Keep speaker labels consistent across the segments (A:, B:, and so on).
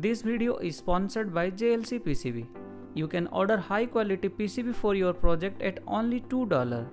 A: This video is sponsored by JLC PCB. You can order high quality PCB for your project at only $2.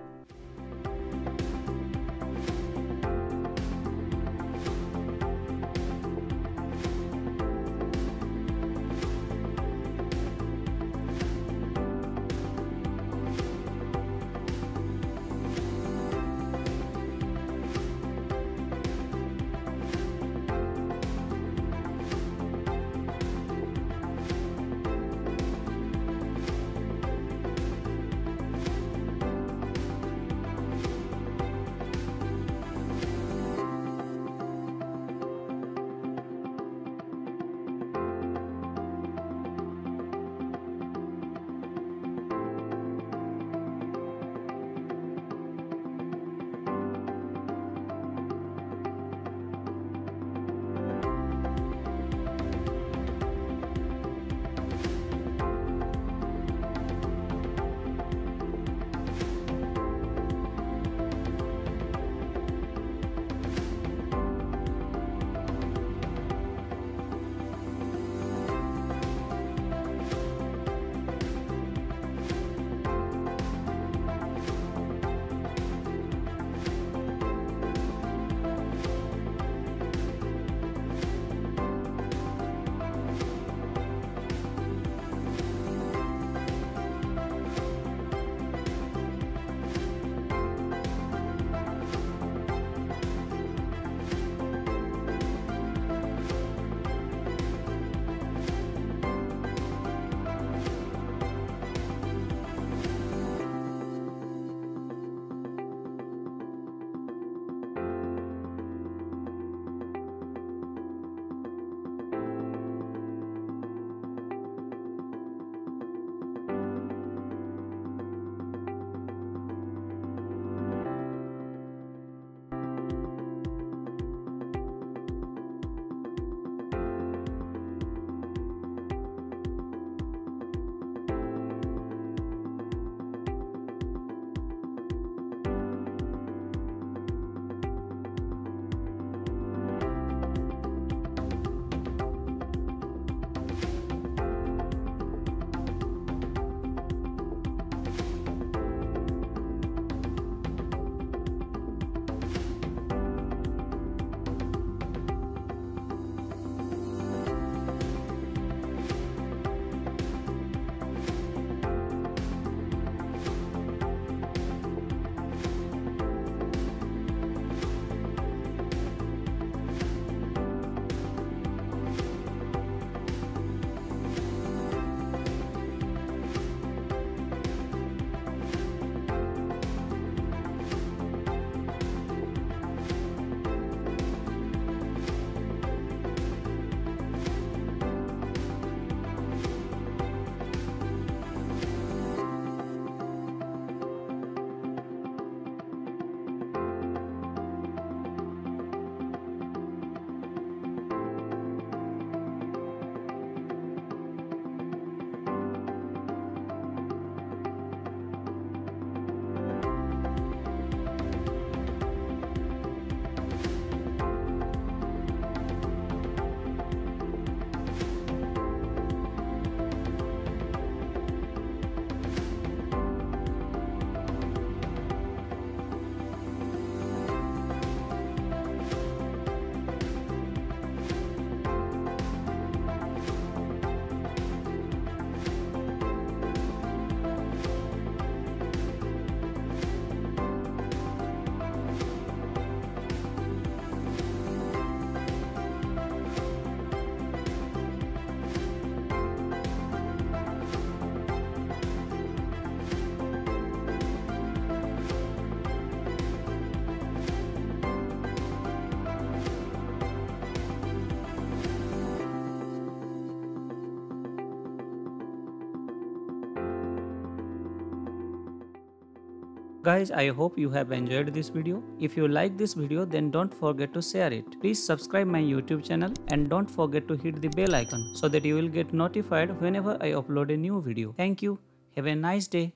A: Guys, I hope you have enjoyed this video. If you like this video then don't forget to share it. Please subscribe my YouTube channel and don't forget to hit the bell icon so that you will get notified whenever I upload a new video. Thank you. Have a nice day.